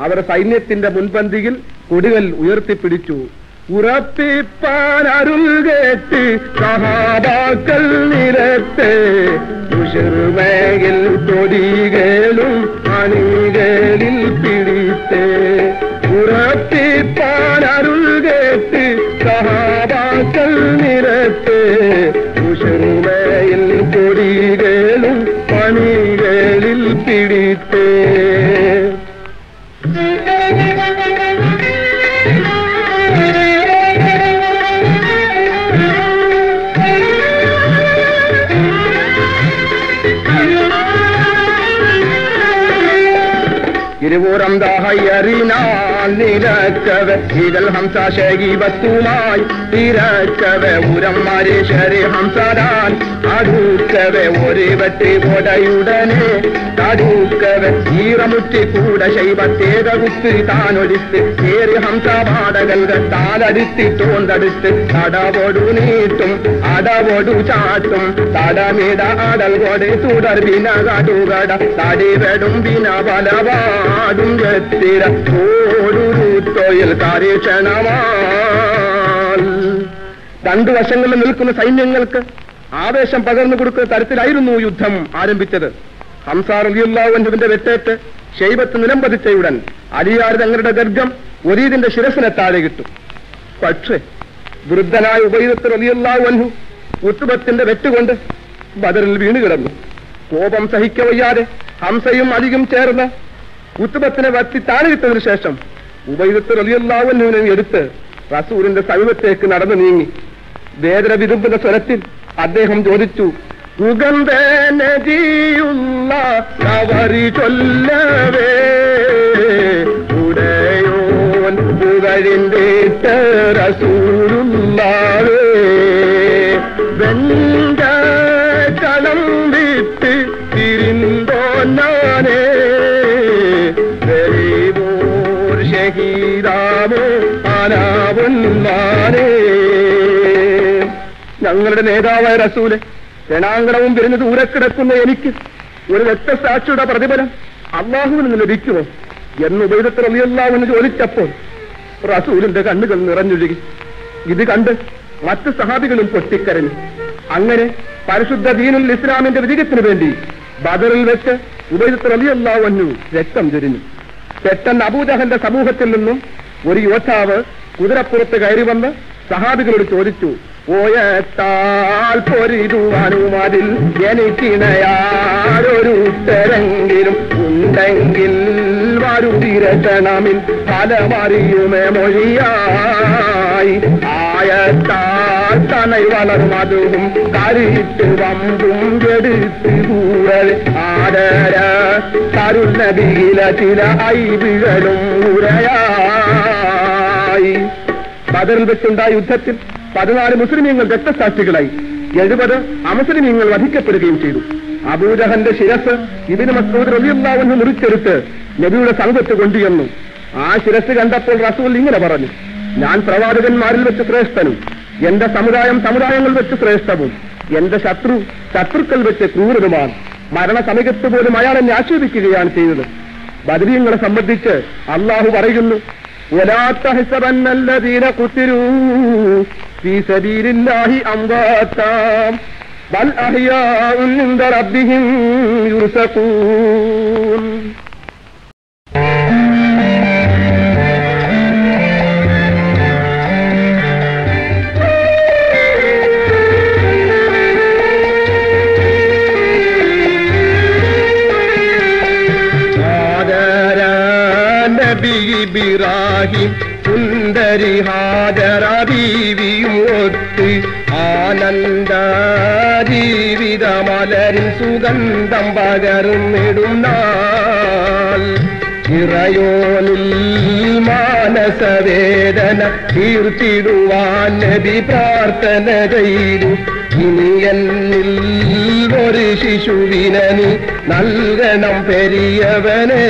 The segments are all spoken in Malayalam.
അവർ സൈന്യത്തിന്റെ മുൻപന്തിയിൽ കൊടികൾ ഉയർത്തിപ്പിടിച്ചു. ഉറപ്പിപ്പാൻ അരുൾ കേട്ട് സഹാബാക്കൾ നിരത്തെ ഉഷിർമേകിൽ കൊടികളും അണികളിൽ പിടിത്തെ ഉറപ്പിപ്പാൻ അരുൾ കേട്ട് സഹാബാക്കൾ നിരത്തെ കൊടി കൊടികളും പണികളിൽ പിടിത്തേ திருவூரந்தாகையறினா ദാഹയറിനാൽ നിരക്കവ ഇതൽ വസ്തുമായി തിരക്കവ ഉരം മരേശ്വരി ഹംസാരാൻ അടുക്കവ ഒരു വെട്ടി കൊടയുടനെ തടുക്കവ ഈറമുറ്റി കൂടെ ശൈവത്തേക കുത്ത് താനൊരുത്ത് ഏറി ഹംസാപാടകൾ താലടുത്തി തോന്നടുത്ത് തടവൊടു നീട്ടും അടവൊടു ചാട്ടും. തടമിട അടൽ കൊടി തുടർ വിന കടുകട തടിവെടും വിന ബലവാടും എത്തിര ഓടൊരു തൊഴിൽ കാര്യക്ഷണമാ രണ്ടു വശങ്ങളിൽ നിൽക്കുന്ന സൈന്യങ്ങൾക്ക് ആവേശം പകർന്നു കൊടുക്കുന്ന തരത്തിലായിരുന്നു യുദ്ധം ആരംഭിച്ചത്. ഹംസാർ അലിയുല്ലാവിന്റെ വെട്ടേറ്റ് ശൈവത്ത് നിലംപതിച്ചയുടൻ അലിയാർ തങ്ങളുടെ ഗർഗം ഒരീതിന്റെ ശിരസിനെ താഴെ കിട്ടും പക്ഷേ വൃദ്ധനായ ഉപയുദ്ധ റലിയുല്ലാവൻഹു ഉത്തുബത്തിന്റെ വെട്ടുകൊണ്ട് ബദറിൽ വീണു കിടന്നു. കോപം സഹിക്കവയ്യാതെ ഹംസയും അലിയും ചേർന്ന് ഉത്തുബത്തിനെ വത്തി താഴെയിട്ടതിനു ശേഷം റലിയുല്ലാവൻഹുവിനെ എടുത്ത് റസൂലിന്റെ സമീപത്തേക്ക് നടന്നു നീങ്ങി. വേദന വിരുമ്പുന്ന സ്വരത്തിൽ അദ്ദേഹം ചോദിച്ചു ചൊല്ലവേ ഉടയോൻ പുകഴിന്റെ ഞങ്ങളുടെ നേതാവായ റസൂൽ രണാങ്കണവും വിരുന്ന് ദൂരെ കിടക്കുന്ന എനിക്ക് ഒരു രക്തസാക്ഷിയുടെ പ്രതിഫലം അള്ളാഹുവിൽ നിന്ന് ലഭിക്കുമോ എന്ന് ഉപയോഗത്തിൽ അലിയല്ലാവെന്ന് ചോദിച്ചപ്പോൾ റസൂലിന്റെ കണ്ണുകൾ നിറഞ്ഞൊഴുകി. ഇത് കണ്ട് മറ്റ് സഹാബികളും പൊട്ടിക്കരഞ്ഞു. അങ്ങനെ പരിശുദ്ധ ദീനുൽ ഇസ്ലാമിന്റെ വിജയത്തിനു വേണ്ടി ബദറിൽ വെച്ച് ഉപയോഗത്തിൽ അലിയല്ലാവന്നു രക്തം ചൊരിഞ്ഞു. പെട്ടെന്ന് അബൂജഹന്റെ സമൂഹത്തിൽ നിന്നും ഒരു യോദ്ധാവ് കുതിരപ്പുറത്ത് കയറി വന്ന് സഹാബികളോട് ചോദിച്ചു പോയത്താൽ പൊരിതുവാനുമതിൽ എനിക്കിണയാരൊരു ഉത്തരെങ്കിലും ഉണ്ടെങ്കിൽ വരുതിരട്ടണമിൽ ഫലമറിയുമേ മൊഴിയായി. ആയത്താൽ തനൈ വളർന്നതും കരിട്ട് വമ്പും എടുത്ത് കൂടൽ ആദര തരുന്നതിയില ചില ഐവികളും ഉരയായി. ബദറിൽ വെച്ചുണ്ടായ യുദ്ധത്തിൽ പതിനാല് മുസ്ലിമീങ്ങൾ രക്തസാക്ഷികളായി എഴുപത് അമുസ്ലിമീങ്ങൾ വധിക്കപ്പെടുകയും ചെയ്തു. അബൂജഹന്റെ ശിരസ് ഇതിന് മസൂദ് റബിയുള്ളാവെന്ന് മുറിച്ചെടുത്ത് നബിയുടെ സംഘത്ത് കൊണ്ടുചെന്നു ആ ശിരസ് കണ്ടപ്പോൾ റസൂൽ ഇങ്ങനെ പറഞ്ഞു ഞാൻ പ്രവാചകന്മാരിൽ വെച്ച് ശ്രേഷ്ഠനും എന്റെ സമുദായം സമുദായങ്ങൾ വെച്ച് ശ്രേഷ്ഠവും എന്റെ ശത്രു ശത്രുക്കൾ വെച്ച് ക്രൂരനുമാണ്. മരണസമയത്ത് പോലും അയാൾ എന്നെ ആക്ഷേപിക്കുകയാണ് ചെയ്തത്. ബദരീങ്ങളെ സംബന്ധിച്ച് അള്ളാഹു പറയുന്നു ولا تحسبن الذين قتلوا في سبيل الله أمواتا بل أحياء عند ربهم يرزقون. بيرا ഇബ്രാഹിം സുന്ദരി ഹാജറ ബീവിയും ഒത്ത് ആനന്ദ ജീവിത മലരിൽ സുഗന്ധം പകർന്നിടുന്ന ിറയോലിൽ മാനസവേദന തീർത്തിടുവാൻ നബി പ്രാർത്ഥന ചെയ്തു. ഇനി എന്നിൽ ഒരു ശിശുവിനെ നൽകണം പെരിയവനെ.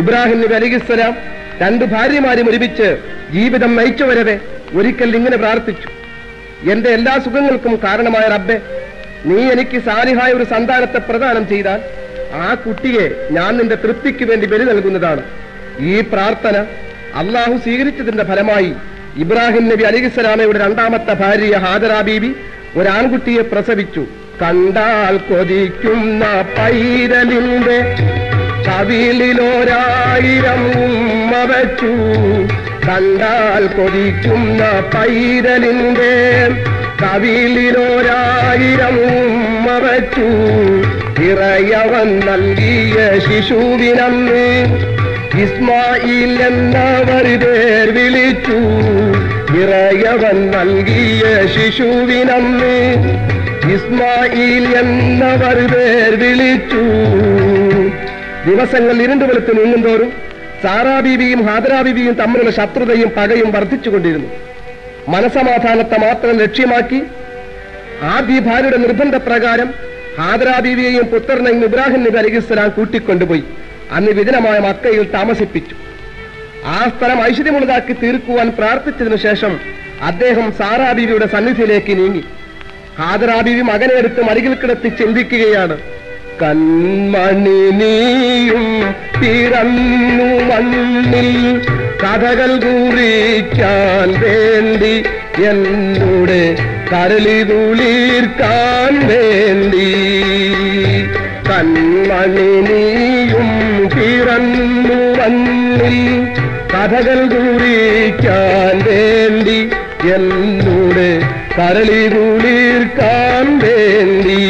ഇബ്രാഹിം നബി അലിഖിസ്സലാം രണ്ട് ഭാര്യമാരും ഒരുമിച്ച് ജീവിതം നയിച്ചുവരവെ ഒരിക്കൽ ഇങ്ങനെ പ്രാർത്ഥിച്ചു. എന്റെ എല്ലാ സുഖങ്ങൾക്കും കാരണമായ റബ്ബെ നീ എനിക്ക് സാലിഹായ ഒരു സന്താനത്തെ പ്രദാനം ചെയ്താൽ ആ കുട്ടിയെ ഞാൻ നിന്റെ തൃപ്തിക്ക് വേണ്ടി ബലി നൽകുന്നതാണ്. ഈ പ്രാർത്ഥന അള്ളാഹു സ്വീകരിച്ചതിന്റെ ഫലമായി ഇബ്രാഹിം നബി അലിഖിസ്സലാമയുടെ രണ്ടാമത്തെ ഭാര്യ ഹാജറ ബീബി ഒരാൺകുട്ടിയെ പ്രസവിച്ചു. കണ്ടാൽ കൊതിക്കുന്ന പൈരലിന്റെ കവിളിലൊരായിരം ഉമ്മ കണ്ടാൽ കൊതിക്കുന്ന പൈരലിന്റെ കവിളിലൊരായിരം ഉമ്മ ഇറയവൻ നൽകിയ ശിശുവിനന്ന് ഇസ്മായിൽ എന്നവർ പേർ വിളിച്ചു. ഇറയവൻ നൽകിയ ശിശുവിനന്ന് ഇസ്മായിൽ എന്നവർ പേർ വിളിച്ചു. ദിവസങ്ങൾ ഇരുണ്ടു വെളുത്ത് നീങ്ങുന്തോറും സാറാ ബീവിയും ഹാദരാ തമ്മിലുള്ള ശത്രുതയും പകയും വർദ്ധിച്ചുകൊണ്ടിരുന്നു. മനസമാധാനത്തെ മാത്രം ലക്ഷ്യമാക്കി ആദ്യ ഭാര്യയുടെ നിർബന്ധപ്രകാരം പ്രകാരം ഹാദരാബീവിയെയും പുത്രനെയും ഇബ്രാഹിം നബി അലിഖിസ്ലാം കൂട്ടിക്കൊണ്ടുപോയി. അന്ന് വിജനമായ മക്കയിൽ താമസിപ്പിച്ചു. ആ സ്ഥലം ഐശ്വര്യമുള്ളതാക്കി തീർക്കുവാൻ പ്രാർത്ഥിച്ചതിനു ശേഷം അദ്ദേഹം സാറാബീവിയുടെ സന്നിധിയിലേക്ക് നീങ്ങി. ഹാദരാബീവി മകനെ എടുത്ത് മരികിൽ കിടത്തി ചിന്തിക്കുകയാണ്. കൺമണി നീയും പിറന്നു മണ്ണിൽ കഥകൾ കുറിക്കാൻ വേണ്ടി എന്നോട് കരളി തുളിർക്കാൻ വേണ്ടി. കൺമണി നീയും പിറന്നു മണ്ണിൽ കഥകൾ കുറിക്കാൻ വേണ്ടി എന്നോട് കരളി കുളിർക്കാൻ വേണ്ടി.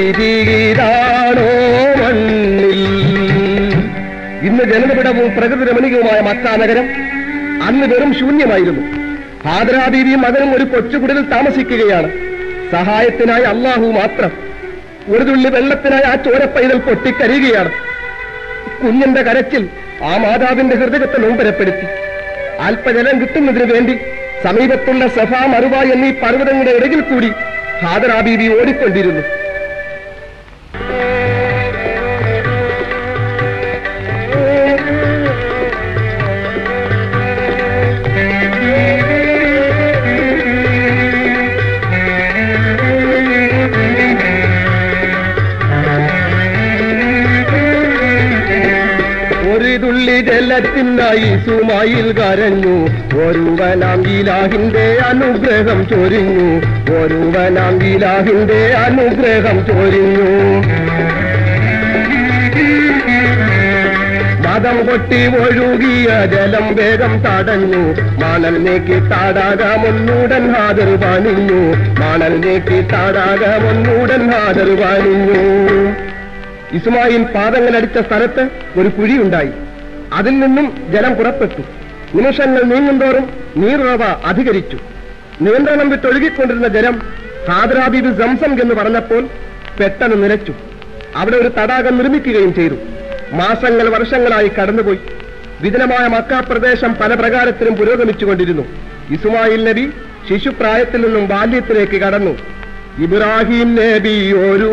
വിരിയിലാണോ മണ്ണിൽ. ഇന്ന് ജനനപിടവും പ്രകൃതി രമണീയവുമായ മക്കാ നഗരം അന്ന് വെറും ശൂന്യമായിരുന്നു. ഹാദരാബീവിയും മകനും ഒരു കൊച്ചുകുടലിൽ താമസിക്കുകയാണ്. സഹായത്തിനായി അള്ളാഹു മാത്രം ഒരു തുള്ളി വെള്ളത്തിനായി ആ ചോരപ്പൈതൽ പൊട്ടിക്കരിയുകയാണ്. കുഞ്ഞിന്റെ കരച്ചിൽ ആ മാതാവിന്റെ ഹൃദയത്തെ നോമ്പരപ്പെടുത്തി. അല്പജലം കിട്ടുന്നതിന് വേണ്ടി സമീപത്തുള്ള സഫ മറുവ എന്നീ പർവതങ്ങളുടെ ഇടയിൽ കൂടി ഹാദറാബീബി ഓടിക്കൊണ്ടിരുന്നു. ജലത്തിനായി സുമായിൽ കരഞ്ഞു. ഒരുവനാം ഇലാഹിന്റെ അനുഗ്രഹം ചൊരിഞ്ഞു. ഒരുവനാം ഇലാഹിന്റെ അനുഗ്രഹം ചൊരിഞ്ഞു. മതം കൊട്ടി ഒഴുകിയ ജലം വേഗം തടഞ്ഞു. മണൽ നീക്കി താടാകമൊന്നൂടൻ ഹാജർ പണിഞ്ഞു. മണൽ നീക്കി താടാകമൊന്നൂടൻ ഹാജർ പണിഞ്ഞു. ഇസ്മായിൽ പാദങ്ങളടിച്ച സ്ഥലത്ത് ഒരു കുഴിയുണ്ടായി. അതിൽ നിന്നും ജലം പുറപ്പെട്ടു. നിമിഷങ്ങൾ നീങ്ങുന്തോറും നീർവ അധികരിച്ചു. നിയന്ത്രണം വിട്ടൊഴുകിക്കൊണ്ടിരുന്ന ജലം ഹാദ്രാബീബ് സംസം എന്ന് പറഞ്ഞപ്പോൾ പെട്ടെന്ന് നിലച്ചു. അവിടെ ഒരു തടാകം നിർമ്മിക്കുകയും ചെയ്തു. മാസങ്ങൾ വർഷങ്ങളായി കടന്നുപോയി. വിജനമായ മക്ക പ്രദേശം പല പ്രകാരത്തിലും പുരോഗമിച്ചുകൊണ്ടിരുന്നു. ഇസുമായിൽ നബി ശിശുപ്രായത്തിൽ നിന്നും ബാല്യത്തിലേക്ക് കടന്നു. ഇബ്രാഹിം നബി ഒരു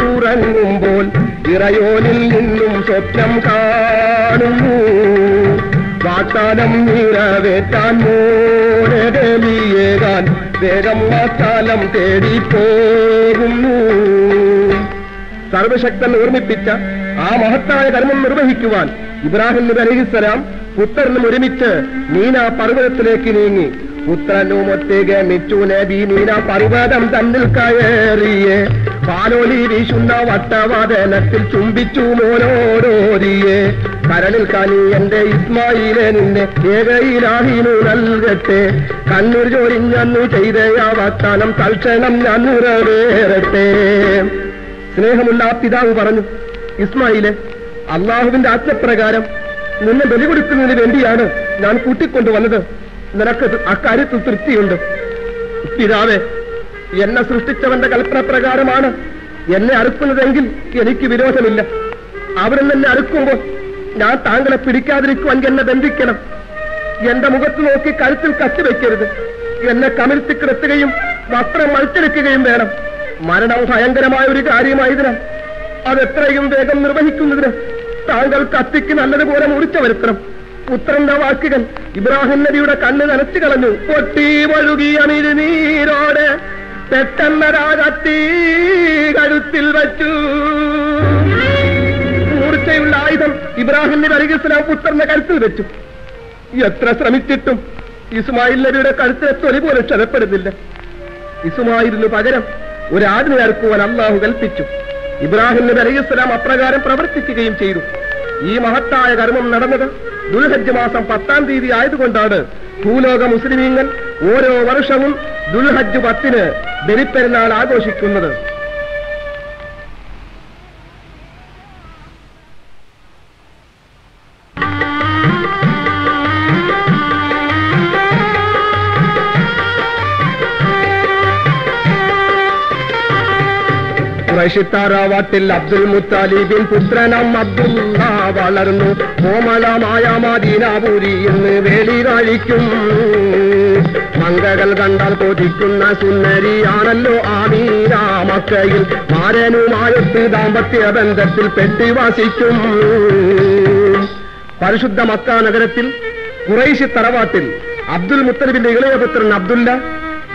ഉറങ്ങുമ്പോൾ ഇറയോനിൽ നിന്നും സ്വപ്നം കാണുന്നു. വാഗ്ദാനം നിറവേറ്റാൻ മോനകലിയേകാൻ വേഗം ആ തേടിപ്പോകുന്നു. തേടി പോകുന്നു സർവശക്തൻ ഓർമ്മിപ്പിച്ച ആ മഹത്തായ കർമ്മം നിർവഹിക്കുവാൻ ഇബ്രാഹിം നബി അലഹിസ്സലാം പുത്രനും ഒരുമിച്ച് മീന പർവതത്തിലേക്ക് നീങ്ങി. പുത്രനും ഒത്തിക മിച്ചു നബി മീന പർവതം തന്നിൽ കയറിയേ. പാലോലി വീശുന്ന വട്ടവാദനത്തിൽ ചുംബിച്ചു മോനോരോരിയേ കരളിൽ കനി എന്റെ ഇസ്മായിലെ നിന്നെ ഏകയിലാഹിനു നൽകട്ടെ. കണ്ണൂർ ജോലിഞ്ഞു ചെയ്ത ആ വാഗ്ദാനം തൽക്ഷണം ഞാൻ സ്നേഹമുള്ള ആ പിതാവ് പറഞ്ഞു ഇസ്മായിലെ അള്ളാഹുവിന്റെ ആജ്ഞപ്രകാരം നിന്നെ ബലി കൊടുക്കുന്നതിന് വേണ്ടിയാണ് ഞാൻ കൂട്ടിക്കൊണ്ടുവന്നത്. നിനക്ക് അക്കാര്യത്തിൽ തൃപ്തിയുണ്ട്. പിതാവെ എന്നെ സൃഷ്ടിച്ചവന്റെ കൽപ്പന പ്രകാരമാണ് എന്നെ അറുക്കുന്നതെങ്കിൽ എനിക്ക് വിരോധമില്ല. അവരിൽ എന്നെ അറുക്കുമ്പോൾ ഞാൻ താങ്കളെ പിടിക്കാതിരിക്കുവാൻ എന്നെ ബന്ധിക്കണം. എന്റെ മുഖത്ത് നോക്കി കഴുത്തിൽ കത്തിവെക്കരുത് എന്നെ കമിഴ്ത്തി കിടത്തുകയും വസ്ത്രം മത്സരിക്കുകയും വേണം. മരണം ഭയങ്കരമായ ഒരു കാര്യമായതിനാൽ അത് എത്രയും വേഗം നിർവഹിക്കുന്നതിന് താങ്കൾ കത്തിക്ക് നല്ലതുപോലെ മുറിച്ചു വരുത്തണം പുത്രന്റെ വാക്കുകൾ ഇബ്രാഹിം നബിയുടെ കണ്ണ് നനച്ചു കളഞ്ഞു. പൊട്ടി വഴുകിയ മിരുനീരോടെ പെട്ടെന്നരാകത്തി കഴുത്തിൽ വച്ചു. മൂർച്ചയുള്ള ആയുധം ഇബ്രാഹിം നബി അലിഖിസ്ലാം പുത്രന്റെ കഴുത്തിൽ വെച്ചു. എത്ര ശ്രമിച്ചിട്ടും ഇസ്മായിൽ നബിയുടെ കഴുത്തിലെ തൊലി പോലും ക്ഷതപ്പെടുന്നില്ല. ഇസുമായിരുന്നു പകരം ഒരാടിനെ അറുക്കുവാൻ അള്ളാഹു കൽപ്പിച്ചു. ഇബ്രാഹിം നബി അലൈഹിസ്സലാം അപ്രകാരം പ്രവർത്തിക്കുകയും ചെയ്തു. ഈ മഹത്തായ കർമ്മം നടന്നത് ദുൽഹജ്ജ് മാസം പത്താം തീയതി ആയതുകൊണ്ടാണ് ഭൂലോക മുസ്ലിമീങ്ങൾ ഓരോ വർഷവും ദുൽഹജ്ജ് പത്തിന് ബലിപ്പെരുന്നാൾ ആഘോഷിക്കുന്നത്. റഷിത്താറാവാട്ടിൽ അബ്ദുൽ മുത്താലിബിൻ പുത്രനം അബ്ദുല്ല വളർന്നു. കോമളമായ മദീനാപുരി എന്ന് വേലി കാഴിക്കും മംഗകൾ കണ്ടാൽ കൊതിക്കുന്ന സുന്ദരിയാണല്ലോ ആമീന മക്കയിൽ മാരനുമായൊത്ത് ദാമ്പത്യ ബന്ധത്തിൽ പെട്ടി വാസിക്കും പരിശുദ്ധ മക്ക നഗരത്തിൽ കുറേശ്ശി തറവാട്ടിൽ അബ്ദുൽ മുത്തലിബിന്റെ ഇളയപുത്രൻ അബ്ദുല്ല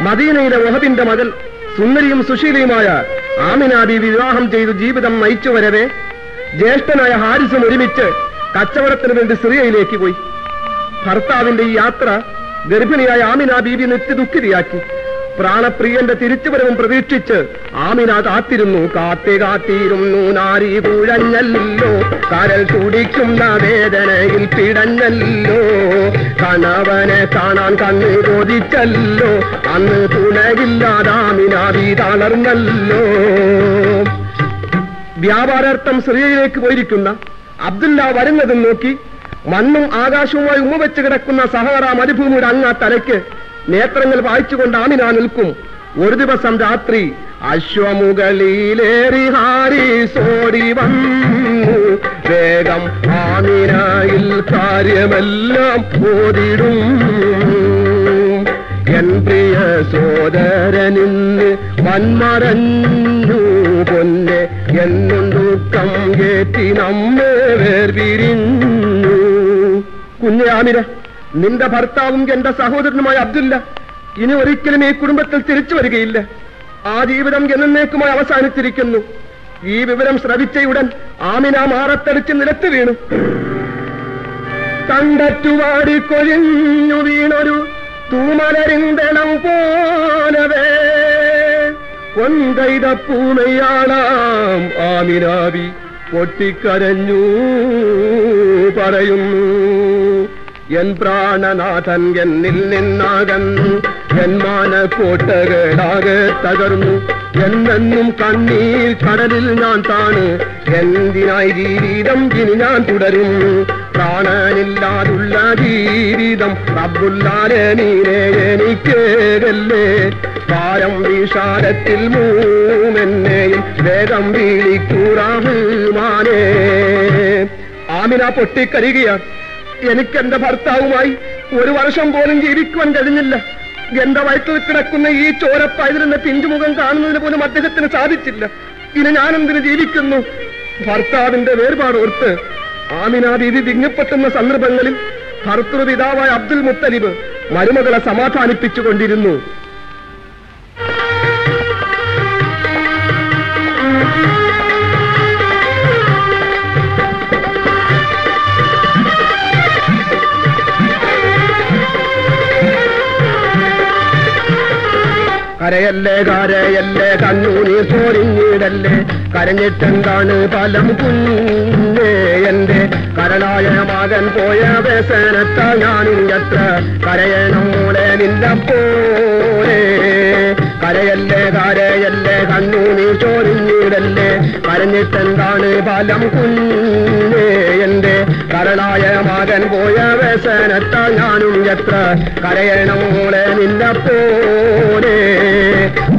മദീനയിലെ വഹബിന്റെ മകൻ സുന്ദരിയും സുശീലയുമായ ആമിന ബീവി വിവാഹം ചെയ്ത് ജീവിതം നയിച്ചു വരവേ ജ്യേഷ്ഠനായ ഹാരിസും ഒരുമിച്ച് കച്ചവടത്തിന് വേണ്ടി സിറിയയിലേക്ക് പോയി. ഭർത്താവിന്റെ ഈ യാത്ര ഗർഭിണിയായ ആമിന നിത്യ നിത്യദുഃഖിതയാക്കി പ്രാണപ്രിയന്റെ തിരിച്ചുവരവും പ്രതീക്ഷിച്ച് ആമിന കാത്തിരുന്നു കാത്തി കാത്തിരുന്നു നാരി കുഴഞ്ഞല്ലോ. കരൽ തുടിക്കുന്ന വേദനയിൽ പിടഞ്ഞല്ലോ. കണവനെ കാണാൻ കണ്ണു കൊതിച്ചല്ലോ അന്ന് തുണയില്ലാതാമിനാവി തളർന്നല്ലോ. വ്യാപാരാർത്ഥം സിറിയയിലേക്ക് പോയിരിക്കുന്ന അബ്ദുല്ല വരുന്നതും നോക്കി മണ്ണും ആകാശവുമായി ഉമ്മ വെച്ച് കിടക്കുന്ന സഹാറ മരുഭൂമിയുടെ അങ്ങ തലയ്ക്ക് നേത്രങ്ങൾ വായിച്ചുകൊണ്ട് ആമിന നിൽക്കും. ഒരു ദിവസം രാത്രി അശ്വമുകളിലേറി ഹാരി സോടി വന്നു. വേഗം ആമിനായിൽ കാര്യമെല്ലാം പോരിടും എൻ പ്രിയ സോദരനിന്ന് വന്മറഞ്ഞു. പൊന്നെ എന്നും ദുഃഖം നമ്മേ വേർപിരിഞ്ഞു. കുഞ്ഞെ ആമിര നിന്റെ ഭർത്താവും എന്റെ സഹോദരനുമായ അബ്ദുല്ല ഇനി ഒരിക്കലും ഈ കുടുംബത്തിൽ തിരിച്ചു വരികയില്ല. ആ ജീവിതം എന്നേക്കുമായി അവസാനിച്ചിരിക്കുന്നു. ഈ വിവരം ശ്രവിച്ചയുടൻ ആമിന മാറത്തടിച്ച് നിലത്ത് വീണു. കണ്ടറ്റുവാടി കൊഴിഞ്ഞു വീണൊരു തൂമലരിന്തണം പോലവേ. കൊന്തൈത പൂമയാളാം ആമിനാവി പൊട്ടിക്കരഞ്ഞു പറയുന്നു. എൻ പ്രാണനാഥൻ എന്നിൽ നിന്നാകന്നു എൻ മാനക്കോട്ടകളാകെ തകർന്നു. എന്നെന്നും കണ്ണീർ കടലിൽ ഞാൻ താണ്. എന്തിനായി ജീവിതം ഇനി ഞാൻ തുടരും? പ്രാണനില്ലാതുള്ള ജീവിതം റബ്ബുല്ലാലെ നീനെ എനിക്കേകല്ലേ? പാരം വിഷാദത്തിൽ മൂമെന്നെയും വേഗം വീളിക്കൂറാഹുമാനേ. ആമിന പൊട്ടിക്കരികയാണ് എനിക്ക് എന്റെ ഭർത്താവുമായി ഒരു വർഷം പോലും ജീവിക്കുവാൻ കഴിഞ്ഞില്ല. എന്റെ വയറ്റിൽ കിടക്കുന്ന ഈ ചോരപ്പൈതലിന്റെ പിഞ്ചുമുഖം കാണുന്നതിന് പോലും അദ്ദേഹത്തിന് സാധിച്ചില്ല. ഇനി എന്തിനു ജീവിക്കുന്നു? ഭർത്താവിന്റെ വേർപാടോർത്ത് ആമിന ദീദി തിങ്ങപ്പെട്ടുന്ന സന്ദർഭങ്ങളിൽ ഭർത്തൃപിതാവായ അബ്ദുൽ മുത്തലിബ് മരുമകളെ സമാധാനിപ്പിച്ചുകൊണ്ടിരുന്നു. കരയല്ലേ കരയല്ലേ കണ്ണൂനി പോരിഞ്ഞിടല്ലേ കരഞ്ഞിട്ടെന്താണ് ഫലം കുഞ്ഞേ എന്റെ? കരളായ മകൻ പോയ വ്യസനത്ത ഞാനും എത്ര കരയണം മൂലെ നിന്നെ പോലെ കരയല്ലേ കരയല്ലേ കണ്ണൂനി ചോരിഞ്ഞിടല്ലേ കരഞ്ഞിട്ടെന്താണ് ഫലം കുഞ്ഞേ എന്റെ? കരളായ മകൻ പോയ വ്യസനത്ത ഞാനും എത്ര കരയണം മോളെ നിന്നെ പോലെ.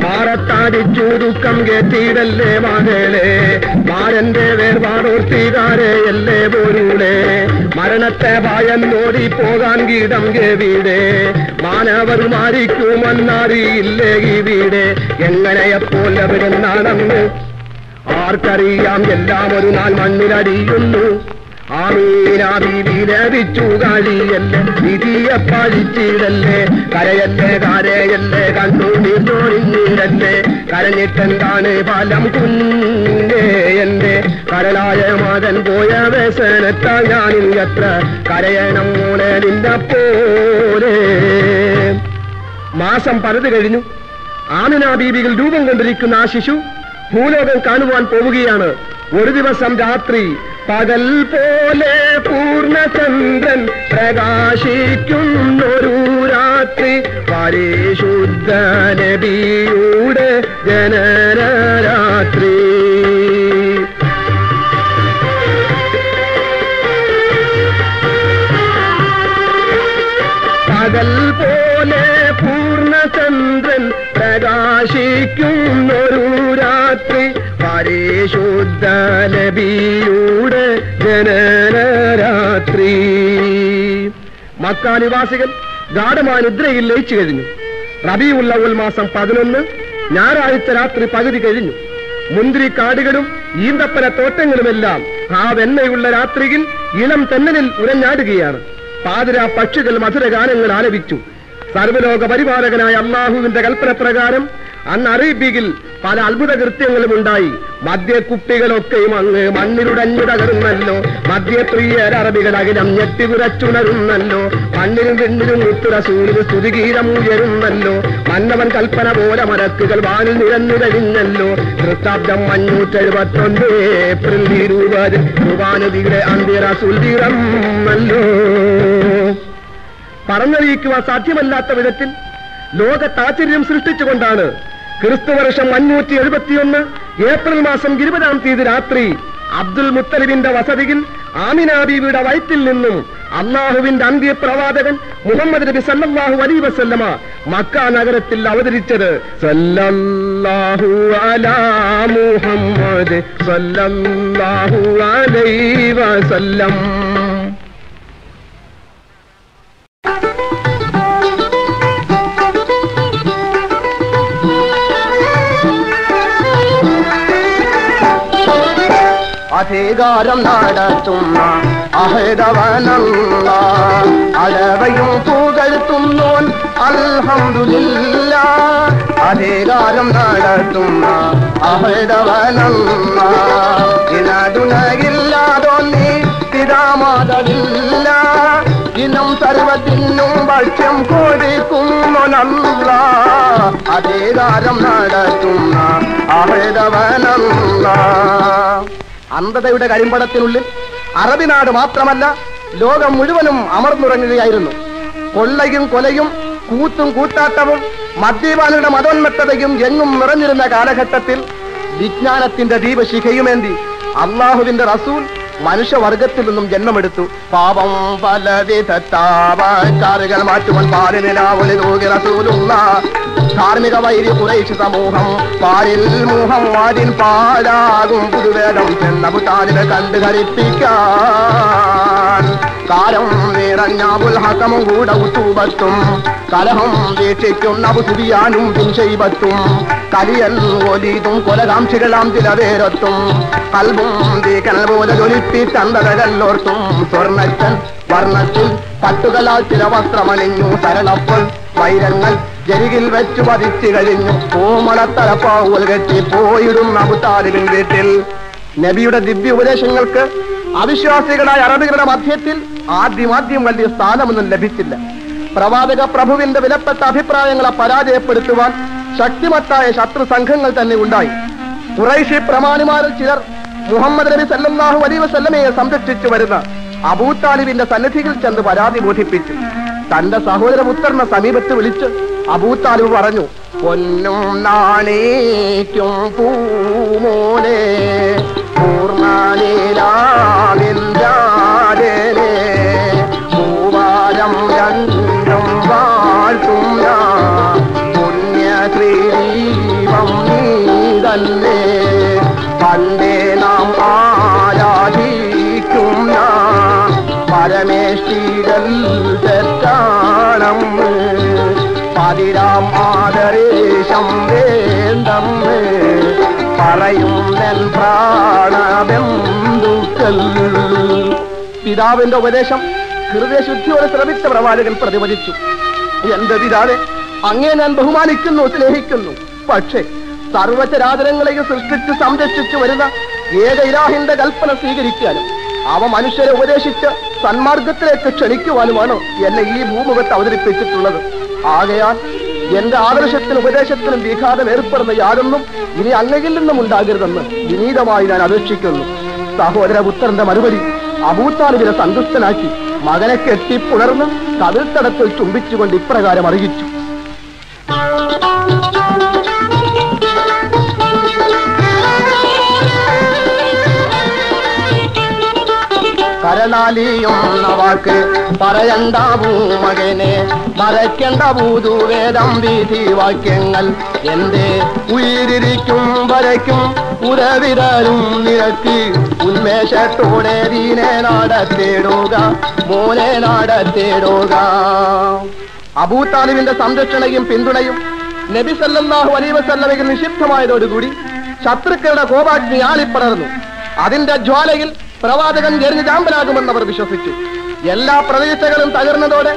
മാറത്താടിച്ചു ദുഃഖം കേട്ടിടല്ലേ മകളെ. മാരന്റെ വേർപാടോർത്തികാരെയല്ലേ പോരൂടെ മരണത്തെ ഭയന്നോടി പോകാൻ കീടം ഗവിടെ. മാനവർ മാറിക്കുമെന്നറിയില്ലേ ഇവിടെ എങ്ങനെയപ്പോൾ അവരെന്നാണെന്ന് ആർക്കറിയാം എല്ലാം ഒരു നാൾ മണ്ണിലടിയുന്നു. ആമീനാബി ലഭിച്ചു കളിയല്ലേ? വിധിയെ പഴിച്ചിടല്ലേ കരയല്ലേ കരയല്ലേ? കണ്ടു നീർന്നോരിഞ്ഞിടല്ലേ കരഞ്ഞിട്ടെന്താണ് ഫലം കുഞ്ഞേ എന്റെ. കരലായ മകൻ പോയ വ്യസനത്താൽ ഞാനിൽ എത്ര കരയണം മോനെ പോലെ. മാസം പലത് കഴിഞ്ഞു. ആമിന ബീബികൾ രൂപം കൊണ്ടിരിക്കുന്ന ആ ശിശു ഭൂലോകം കാണുവാൻ പോവുകയാണ്. ഒരു ദിവസം രാത്രി പകൽ പോലെ പൂർണചന്ദ്രൻ പ്രകാശിക്കുന്നൊരു രാത്രി പരിശുദ്ധ നബിയുടെ ജനന പരിശുദ്ധ നബിയുടെ ജനനരാത്രി മക്കാനിവാസികൾ ഗാഠമായ നിദ്രയിൽ ലയിച്ചു കഴിഞ്ഞു. റബിയുള്ളവൽ മാസം പതിനൊന്ന് ഞായറാഴ്ച രാത്രി പകുതി കഴിഞ്ഞു. മുന്തിരി കാടുകളും ഈന്തപ്പന തോട്ടങ്ങളുമെല്ലാം ആ വെണ്ണയുള്ള രാത്രിയിൽ ഇളം തെന്നലിൽ ഉരഞ്ഞാടുകയാണ്. പാതിര പക്ഷികൾ മധുരഗാനങ്ങൾ ആലപിച്ചു. സർവലോക പരിപാലകനായ അള്ളാഹുവിന്റെ കൽപ്പന പ്രകാരം അന്ന് അറേബ്യയിൽ പല അത്ഭുത കൃത്യങ്ങളും ഉണ്ടായി. മദ്യക്കുപ്പികളൊക്കെയും അങ്ങ് മണ്ണിലുടഞ്ഞു മദ്യപ്രിയ അറബികൾ അകിലം ഞെട്ടി വിറച്ചുണരുന്നല്ലോ. മണ്ണിലും വെണ്ണിലും ഉത്തുറസൂരിന് സ്തുതിഗീതം ഉയരുന്നല്ലോ. മന്നവൻ കൽപ്പന പോലെ മരക്കുകൾ വാനിൽ നിരന്നു കഴിഞ്ഞല്ലോ. ദൃത്താബ്ദം അഞ്ഞൂറ്റെഴുപത്തൊന്ന് ഏപ്രിൽ ഇരുപത്. കുർബാനതിയുടെ അന്ത്യറസൂൽ തീറന്നല്ലോ പറഞ്ഞറിയിക്കുവാൻ സാധ്യമല്ലാത്ത വിധത്തിൽ ലോകത്താശ്ചര്യം സൃഷ്ടിച്ചുകൊണ്ടാണ് ക്രിസ്തുവർഷം അഞ്ഞൂറ്റി എഴുപത്തിയൊന്ന് ഏപ്രിൽ മാസം ഇരുപതാം തീയതി രാത്രി അബ്ദുൽ മുത്തലിബിന്റെ വസതിയിൽ ആമിനാബിയുടെ വയറ്റിൽ നിന്നും അള്ളാഹുവിന്റെ അന്ത്യപ്രവാചകൻ മുഹമ്മദ് നബി സല്ലാഹു അലൈഹി വസല്ലമ മക്ക നഗരത്തിൽ അവതരിച്ചത് സല്ലല്ലാഹു അലാ മുഹമ്മദ് സല്ലല്ലാഹു അലൈഹി വസല്ലം. അധികാരം നടത്തുന്ന അഹദവനല്ല അടവയും പുകഴ്ത്തുന്നോൻ അൽഹംദുലില്ല. അധികാരം നടത്തുന്ന അഹദവനല്ല ഇനതുണയില്ലാതൊന്നി പിതാമാതവില്ല. ഇനം നല്ല കൊടുക്കുന്നൊനല്ല താരം നടത്തുന്ന അഹദവനല്ല അന്ധതയുടെ കരിമ്പടത്തിനുള്ളിൽ അറബിനാട് മാത്രമല്ല ലോകം മുഴുവനും അമർന്നുറങ്ങുകയായിരുന്നു. കൊള്ളയും കൊലയും കൂത്തും കൂത്താട്ടവും മദ്യപാനിയുടെ മതോന്മത്തതയും എങ്ങും നിറഞ്ഞിരുന്ന കാലഘട്ടത്തിൽ വിജ്ഞാനത്തിന്റെ ദീപശിഖയുമേന്തി അള്ളാഹുവിന്റെ റസൂൽ മനുഷ്യവർഗത്തിൽ നിന്നും ജന്മമെടുത്തു. പാപം പലവിധത്താവാക്കാറുകൾ മാറ്റുവാൻ പാലിനിലാവലി തൂകി റസൂലുള്ള ധാർമ്മിക വൈരി കുറയിച്ചു സമൂഹം. പാലിൽ മൂഹം വാരിൻ പാലാകും പുതുവേദം ചെന്നബു പുതാലിനെ കണ്ടു ധരിപ്പിക്കാൻ കാലം നിറഞ്ഞാബുൽ ഹക്കമും കൂടെ ഉത്തൂപത്തും. കലഹം വീക്ഷിക്കും നവസുതിയാനും പിൻചെയ്പത്തും കലിയൽ ഒലീതും കൊലകാംക്ഷികളാം ചില പേരൊത്തും കൽബും തീക്കനൽ പോലെ ജ്വലിപ്പിത്തന്തതകല്ലോർത്തും സ്വർണച്ചൻ വർണത്തിൽ കട്ടുകളാൽ ചില വസ്ത്രമണിഞ്ഞു. തരണപ്പോൾ വൈരങ്ങൾ ജരികിൽ വെച്ചു പതിച്ചു കഴിഞ്ഞു. കോമളത്തലപ്പാവുകൾ കെട്ടി പോയിടും അബുത്താലിബിൻ വീട്ടിൽ. നബിയുടെ ദിവ്യ ഉപദേശങ്ങൾക്ക് അവിശ്വാസികളായ അറബികളുടെ മധ്യത്തിൽ ആദ്യമാദ്യം വലിയ സ്ഥാനമൊന്നും ലഭിച്ചില്ല. പ്രവാചക പ്രഭുവിന്റെ വിലപ്പെട്ട അഭിപ്രായങ്ങളെ പരാജയപ്പെടുത്തുവാൻ ശക്തിമത്തായ ശത്രു സംഘങ്ങൾ തന്നെ ഉണ്ടായി. കുറൈഷി പ്രമാണിമാരിൽ ചിലർ മുഹമ്മദ് നബി സല്ലാഹു അലൈഹി വസല്ലമയെ സംരക്ഷിച്ചു വരുന്ന അബൂത്താലിബിന്റെ സന്നിധിയിൽ ചെന്ന് പരാതി ബോധിപ്പിച്ചു. തന്റെ സഹോദരപുത്രനെ സമീപത്ത് വിളിച്ച് അബൂത്താലിബ് പറഞ്ഞു പൊന്നും നാണേക്കും പൂമോനെ പറയും പിതാവിന്റെ ഉപദേശം ഹൃദയശുദ്ധിയോടെ ശ്രമിച്ച പ്രവാചകൻ പ്രതിഫലിച്ചു. എന്റെ പിതാവെ അങ്ങേ ഞാൻ ബഹുമാനിക്കുന്നു സ്നേഹിക്കുന്നു. പക്ഷേ സർവചരാചരങ്ങളെയും സൃഷ്ടിച്ച് സംരക്ഷിച്ചു വരുന്ന ഏക ഇലാഹിന്റെ കൽപ്പന സ്വീകരിക്കാനും അവ മനുഷ്യരെ ഉപദേശിച്ച് സന്മാർഗത്തിലേക്ക് ക്ഷണിക്കുവാനുമാണ് എന്നെ ഈ ഭൂമുഖത്ത് അവതരിപ്പിച്ചിട്ടുള്ളത്. ആകയാൽ എന്റെ ആദർശത്തിനും ഉപദേശത്തിനും വിഘാതം ഏർപ്പെടുന്ന യാതൊന്നും ഇനി അങ്ങയിൽ നിന്നും ഉണ്ടാകരുതെന്ന് വിനീതമായി ഞാൻ അപേക്ഷിക്കുന്നു. സഹോദര പുത്രന്റെ മറുപടി അബൂത്താലിബിനെ സന്തുഷ്ടനാക്കി മകനെ കെട്ടിപ്പുണർന്ന് കവിൽത്തടത്തിൽ ചുംബിച്ചുകൊണ്ട് ഇപ്രകാരം അറിയിച്ചു. കരനാലിയുന്ന വാക്ക് പറയണ്ട ഭൂമകനെ മറയ്ക്കണ്ട ഭൂതു വേദം വീതി വാക്യങ്ങൾ. എന്റെ ഉയിരിക്കും വരയ്ക്കും ഉരവിരലും നിരക്കി ഉന്മേഷത്തോടെ ദീനെ നാടത്തേടുക മോനെ നാടത്തേടുക. അബൂതാലിബിന്റെ സംരക്ഷണയും പിന്തുണയും നബി സല്ലല്ലാഹു അലൈഹി വസല്ലമയിൽ നിഷിദ്ധമായതോടുകൂടി ശത്രുക്കളുടെ കോപാഗ്നി ആളിപ്പടർന്നു. അതിന്റെ ജ്വാലയിൽ പ്രവാചകൻ അവർ വിശ്വസിച്ചു. എല്ലാ പ്രതീക്ഷകളും തകർന്നതോടെ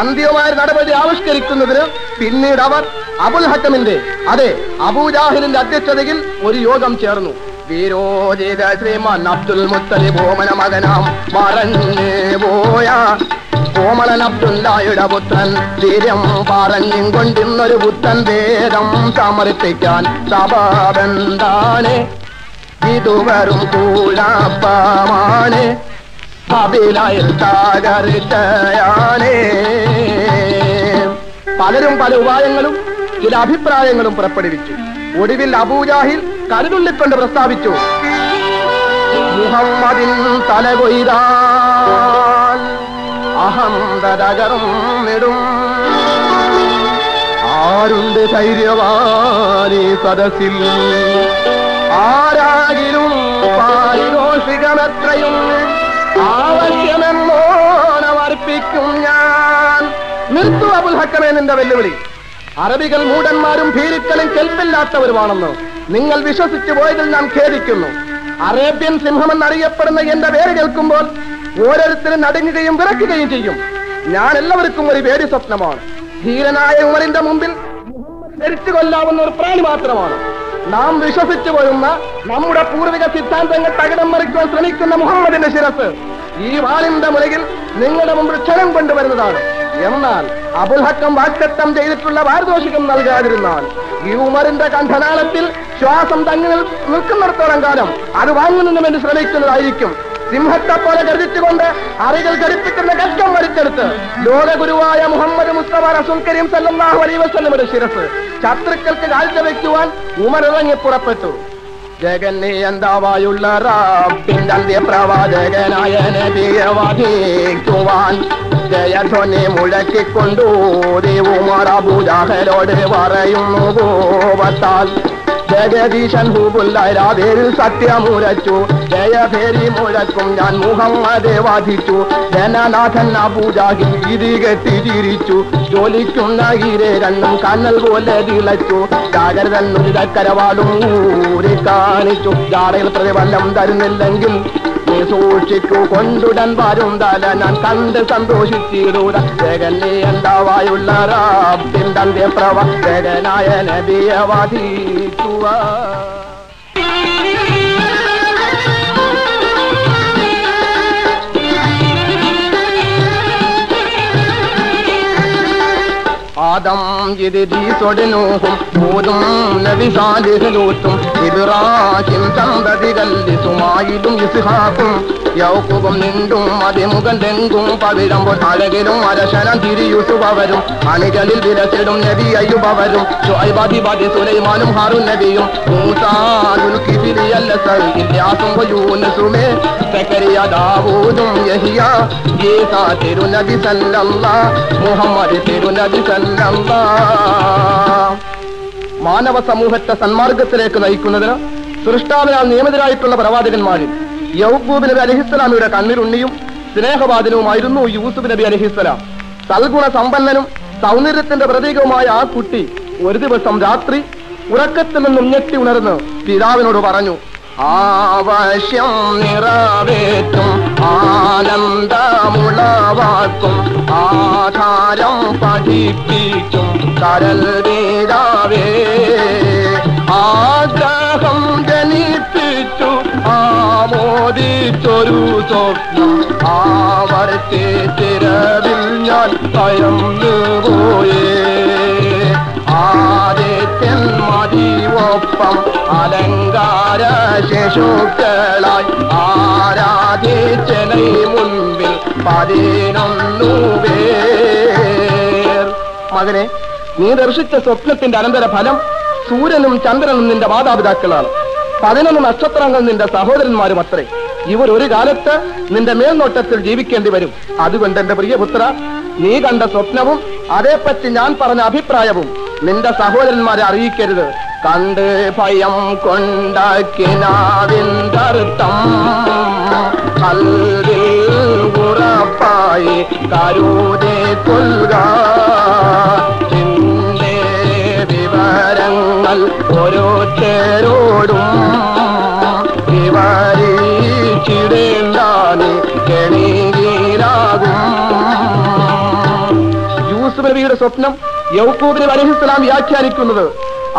അന്തിമമായ നടപടി ആവിഷ്കരിക്കുന്നതിന് പിന്നീട് അവർ അബുൽ ഹക്കമിന്റെ അതെ അബൂജാഹിലിന്റെ അധ്യക്ഷതയിൽ ഒരു യോഗം ചേർന്നു. വീരോചിത ശ്രീമാൻ അബ്ദുൽ മുത്തലിബ് ഓമന മകനാം മറഞ്ഞു പോയ കോമളൻ അബ്ദുല്ലായുടെ പുത്രൻ തീരം പറഞ്ഞും കൊണ്ടിന്നൊരു പുത്തൻ വേദം സമർപ്പിക്കാൻ സഭാബന്ധാണ് ഇതുവരും കൂടാപ്പമാണ് അഭിലായിൽ തകർത്തയാണേ പലരും പല ഉപായങ്ങളും ചില അഭിപ്രായങ്ങളും പുറപ്പെടുവിച്ചു. ഒടുവിൽ അബൂജാഹിൽ കരുതുള്ളിക്കൊണ്ട് പ്രസ്താവിച്ചു. മുഹമ്മദിൻ തല അഹന്തരകർന്നിടും ആരുണ്ട് ധൈര്യവാനീ സദസ്സിൽ? ആരാകിലും പാരിതോഷികമെത്രയും ആവശ്യമെന്നോണമർപ്പിക്കും ഞാൻ. നിർത്തു അബുൽ ഹക്കമേ നിന്റെ വെല്ലുവിളി. അറബികൾ മൂടന്മാരും ഭീരുക്കളും കെൽപ്പില്ലാത്തവരുമാണെന്ന് നിങ്ങൾ വിശ്വസിച്ചു പോയതിൽ ഞാൻ ഖേദിക്കുന്നു. അറേബ്യൻ സിംഹമെന്നറിയപ്പെടുന്ന എന്റെ പേര് കേൾക്കുമ്പോൾ ഓരോരുത്തരും നടുങ്ങുകയും വിറക്കുകയും ചെയ്യും. ഞാൻ എല്ലാവർക്കും ഒരു പേടി സ്വപ്നമാണ്. ധീരനായ ഉമറിന്റെ മുമ്പിൽ ധരിച്ചു കൊല്ലാവുന്ന ഒരു പ്രാണി മാത്രമാണ്. നാം വിശ്വസിച്ചു പോരുന്ന നമ്മുടെ പൂർവിക സിദ്ധാന്തങ്ങൾ തകിടം മറിക്കുവാൻ ശ്രമിക്കുന്ന മുഹമ്മദിന്റെ ശിരസ് ഈ വാളിന്റെ മുലകിൽ നിങ്ങളുടെ മുമ്പിൽ ക്ഷണം കൊണ്ടുവരുന്നതാണ്. എന്നാൽ അബുൽഹക്കം വാക്തത്വം ചെയ്തിട്ടുള്ള പാരിതോഷികം നൽകാതിരുന്നാൽ ഈ ഉമറിന്റെ കണ്ഠനാളത്തിൽ ശ്വാസം തങ്ങി നിൽക്കുന്നിടത്തോളം കാലം അത് വാങ്ങുന്നതിന് വേണ്ടി ശ്രമിക്കുന്നതായിരിക്കും. സിംഹത്തെ പോലെ ഗർജിച്ചുകൊണ്ട് അറികൾ ഘടിപ്പിക്കുന്ന കഷ്ടം വലിച്ചെടുത്ത് ലോകഗുരുവായ മുഹമ്മദ് മുസ്തഫ റസൂൽ കരീം സല്ലാഹു അലൈ വസ്ലമയുടെ ശിരസ് ശത്രുക്കൾക്ക് കാഴ്ചവെക്കുവാൻ ഉമർ ഇറങ്ങി പുറപ്പെട്ടു. ജഗന്നിയന്താവായുള്ള റാബിന്റെ അന്ത്യപ്രവാചകനായ നബിയെ ജയധ്വനി മുഴക്കിക്കൊണ്ടു. ദേവുമാർ അബൂജാഹലോട് പറയുന്നു കോപത്താൽ ജഗദീശൻ രാധേരിൽ സത്യമുരച്ചു. ജയഭേരി മുഴക്കും ഞാൻ മുഹമ്മദെ വാധിച്ചു. ജനനാഥൻ അബൂജാഹി ഇതി കെട്ടി ചിരിച്ചു. ജോലിക്കുന്ന ഹീരെ രണ്ടും കണ്ണൽ പോലെ തിളച്ചു. ജാഗ്രതൻ കരവാടും ഊരി കാണിച്ചു ജാടയിൽ പ്രതിഫലം തരുന്നില്ലെങ്കിൽ സൂക്ഷിക്കൂ കൊണ്ടുടൻ വരും തല. ഞാൻ കണ്ട് സന്തോഷിച്ചിടൂര ജഗന്നെ എന്താവായുള്ള റാബിന്റെ പ്രവ ജഗനായ നബിയ വധിക്കുക ആദം ഇതിരീസൊടിനൂഹും ഭൂതും നബി സാലിഹലൂത്തും ഇബ്രാഹിം സന്തതികൾ ഇസുമായിലും ഇസ്ഹാഖും. യൗക്കുബും നിണ്ടും അതിമുഖം തെങ്കും. പവിഴമ്പോൾ അഴകിലും അരശനം തിരിയുസുപവരും. അണികളിൽ വിരച്ചിടും നബി അയ്യുപവരും. ഷുഐബാദിബാദി സുലൈമാനും ഹാറു നബിയും. മൂസാദുൽ കിബിലിയല്ല ഇല്യാസും യൂനസുമേ ദാവൂദും യഹിയ ഈസ തിരുനബി സല്ലല്ലാ മുഹമ്മദ് തിരുനബി സല്ലല്ലാ. മാനവ സമൂഹത്തെ സന്മാർഗത്തിലേക്ക് നയിക്കുന്നതിന് സൃഷ്ടാവിനാൽ നിയമിതരായിട്ടുള്ള പ്രവാചകന്മാരിൽ യൗബൂബ് നബി അലഹിസ്സലാമിയുടെ കണ്ണിലുണ്ണിയും സ്നേഹവാദനവുമായിരുന്നു യൂസുഫ് നബി അലഹിസ്സലാം. സൽഗുണ സമ്പന്നനും സൗന്ദര്യത്തിന്റെ പ്രതീകവുമായ ആ കുട്ടി ഒരു ദിവസം രാത്രി ഉറക്കത്തിൽ നിന്നും ഞെട്ടി ഉണർന്ന് പിതാവിനോട് പറഞ്ഞു ആവശ്യം നിറവേറ്റും ആനന്ദമുളവാക്കും ആധാരം പഠിപ്പിക്കും കരൽ വീടാവേ ആഗ്രഹം ജനിപ്പിച്ചു ആമോദിച്ചൊരു സ്വപ്നം ആവർത്തി തിരവിൽ ഞാൻ ഭയന്നു പോയേ മതിവൊപ്പം അലങ്കാര ശിശുക്കളായി ആരാധിച്ചനൈ മുൻപിൽ പതിനൊന്നു മകനെ നീ ദർശിച്ച സ്വപ്നത്തിന്റെ അനന്തര ഫലം സൂര്യനും ചന്ദ്രനും നിന്റെ മാതാപിതാക്കളാണ്. പതിനൊന്ന് നക്ഷത്രങ്ങൾ നിന്റെ സഹോദരന്മാരും അത്രേ. ഇവർ ഒരു കാലത്ത് നിന്റെ മേൽനോട്ടത്തിൽ ജീവിക്കേണ്ടി വരും. അതുകൊണ്ട് എന്റെ പ്രിയപുത്ര നീ കണ്ട സ്വപ്നവും അതേപ്പറ്റി ഞാൻ പറഞ്ഞ അഭിപ്രായവും നിന്റെ സഹോദരന്മാരെ അറിയിക്കരുത്. കണ്ട് ഭയം കൊണ്ടാക്കിനാവിന്തർത്ഥം കൽവിൽ ഉറപ്പായി കരുതേ കൊൽക ചിന്തേ വിവരങ്ങൾ കെണീരാകും യൂസുഫ് നബിയുടെ സ്വപ്നം യൗക്കൂബിന് അലഹിസ്ലാം വ്യാഖ്യാനിക്കുന്നത്.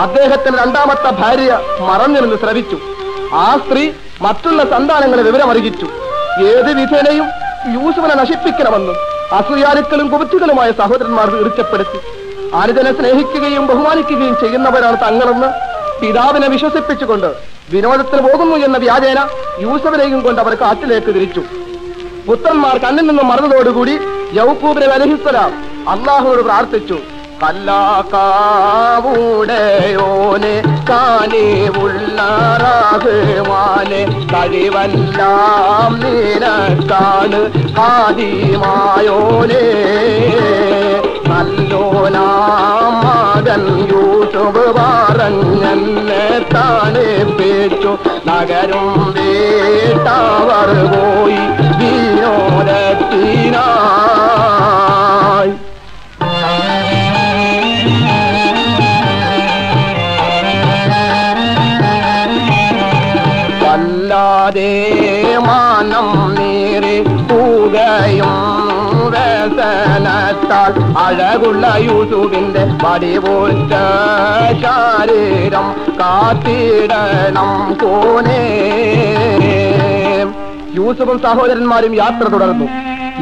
അദ്ദേഹത്തിന്റെ രണ്ടാമത്തെ ഭാര്യ മറഞ്ഞിരുന്ന് ശ്രവിച്ചു ആ സ്ത്രീ മറ്റുള്ള സന്താനങ്ങളെ വിവരമറിയിച്ചു. ഏത് വിധേനയും യൂസുഫിനെ നശിപ്പിക്കണമെന്ന് അസൂയാലുക്കളും കുപിച്ചുകളുമായ സഹോദരന്മാർ തീർച്ചപ്പെടുത്തി അനുജനെ സ്നേഹിക്കുകയും ബഹുമാനിക്കുകയും ചെയ്യുന്നവരാണ് തങ്ങളെന്ന് പിതാവിനെ വിശ്വസിപ്പിച്ചുകൊണ്ട് വിനോദത്തിന് പോകുന്നു എന്ന വ്യാജേന യൂസഫിനെയും കൊണ്ട് അവർ കാട്ടിലേക്ക് തിരിച്ചു. പുത്രന്മാർ കണ്ണിൽ നിന്നും മറന്നതോടുകൂടി യൗക്കൂബിനെ അലഹിസ്സലാം അള്ളാഹുവോട് പ്രാർത്ഥിച്ചു. കല്ലാക്കാവൂടയോനെ കാണിവുള്ളറാകുവാനെ കഴിവെല്ലാം നീനക്കാണ് ആദിമായോനെ നല്ലോനാം മകൻ യൂട്യൂബ് പറഞ്ഞെന്നെ താണിപ്പിച്ചു. നഗരം അഴകുള്ള യൂസുവിന്റെ പടിപോറ്റ ശരീരം കാത്തിടണം കോനേ യൂസുഫും സഹോദരന്മാരും യാത്ര തുടർന്നു.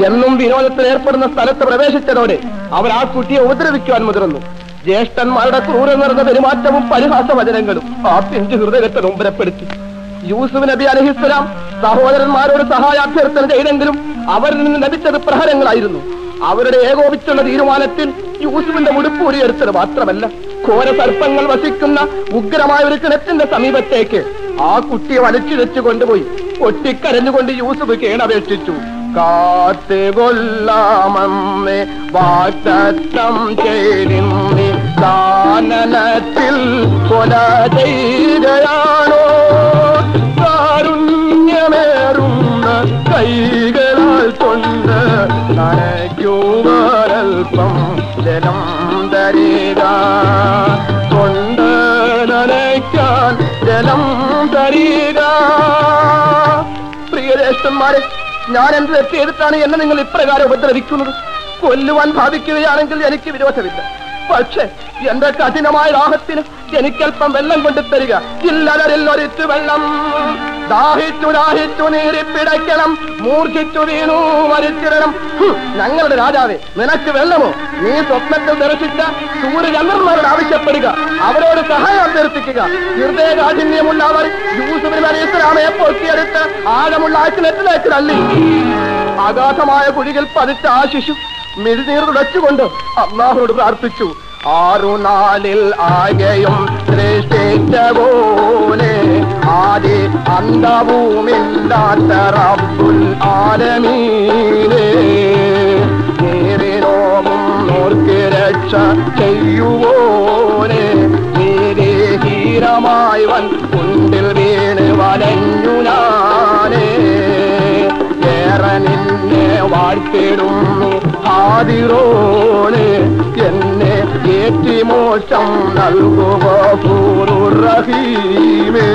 എന്നും വിനോദത്തിൽ ഏർപ്പെടുന്ന സ്ഥലത്ത് പ്രവേശിച്ചതോടെ അവർ ആ കുട്ടിയെ ഉപദ്രവിക്കുവാൻ മുതിർന്നു. ജ്യേഷ്ഠന്മാരുടെ ക്രൂരം നിറഞ്ഞ പെരുമാറ്റവും പരിഹാസ വചനങ്ങളും ആ പിഞ്ചു ഹൃദയത്തെ നൊമ്പരപ്പെടുത്തി. യൂസുഫ് നബി അലഹിസ്സലാം സഹോദരന്മാരോട് സഹായാഭ്യർത്ഥന ചെയ്തെങ്കിലും അവരിൽ നിന്ന് ലഭിച്ചത് പ്രഹരങ്ങളായിരുന്നു. അവരുടെ ഏകോപിച്ചുള്ള തീരുമാനത്തിൽ യൂസുഫിന്റെ ഉടുപ്പ് ഉരിയെടുത്തത് മാത്രമല്ല ഘോര സർപ്പങ്ങൾ വസിക്കുന്ന ഉഗ്രമായ ഒരു കിണറ്റിന്റെ സമീപത്തേക്ക് ആ കുട്ടിയെ വലിച്ചിഴച്ചു കൊണ്ടുപോയി. ഒട്ടിക്കരഞ്ഞുകൊണ്ട് യൂസുഫ് കേണപേക്ഷിച്ചു. കാത്തുകൊല്ലാമമ്മേ വാക്തത്വം ചെയ്തിന്നി. ദാനനത്തിൽ കൊല ചെയ്യുകയാണോ കാരുണ്യമേറുന്ന കൈകളാൽ കൊണ്ട് നനയ്ക്കുവാനൽപ്പം ജലം തരിക കൊണ്ട് നനയ്ക്കാൻ ജലം തരിക പ്രിയദേശന്മാരെ ഞാൻ എന്ത് തെറ്റ് ചെയ്തിട്ടാണ് എന്നെ നിങ്ങൾ ഇപ്രകാരം ഉപദ്രവിക്കുന്നത്? കൊല്ലുവാൻ ഭാവിക്കുകയാണെങ്കിൽ എനിക്ക് വിരോധമില്ല. പക്ഷേ എന്റെ കഠിനമായ ദാഹത്തിന് എനിക്കൽപ്പം വെള്ളം കൊണ്ടു തരിക. ഇല്ലൊരിറ്റ് വെള്ളം. ദാഹിച്ചു ദാഹിച്ചു നീറിപ്പിടയ്ക്കണം. മൂർഖിച്ചു വീണു മരിച്ചിടണം. ഹും, ഞങ്ങളുടെ രാജാവേ നിനക്ക് വെള്ളമോ? നീ സ്വപ്നത്തിൽ ദർശിച്ച സൂര്യചന്ദ്രന്മാരോട് ആവശ്യപ്പെടുക. അവരോട് സഹായം അഭ്യർത്ഥിക്കുക. ഹൃദയകാഠിന്യമുള്ള അവർ യൂസുഫിന് അലീസ്ലാമയെ പൊക്കിയെടുത്ത് ആഴമുള്ള ആറ്റിനെറ്റിലേക്ക് തള്ളി. അഗാധമായ കുഴികൾ പതിച്ച ആ ശിശു മിഴിനീർ തുടച്ചുകൊണ്ട് അള്ളാഹുനോട് പ്രാർത്ഥിച്ചു. ആറു നാലിൽ ആകെയും സൃഷ്ടിച്ച പോലെ ആദ്യ അന്തവുമില്ലാത്ത റബ്ബുൽ ആലമീനേ. നീരിനോവും നോർക്ക് ചെയ്യുവോനെ. നീരഹീരമായി വൻ കുണ്ടിൽ വീണ് വലഞ്ഞു ഞാനേ. ഏറെ നിന്നെ വാഴ്ത്തിടുന്നു. ആദിറോണ് എന്നെ ഏറ്റിമോശം നൽകുക റഹീമേ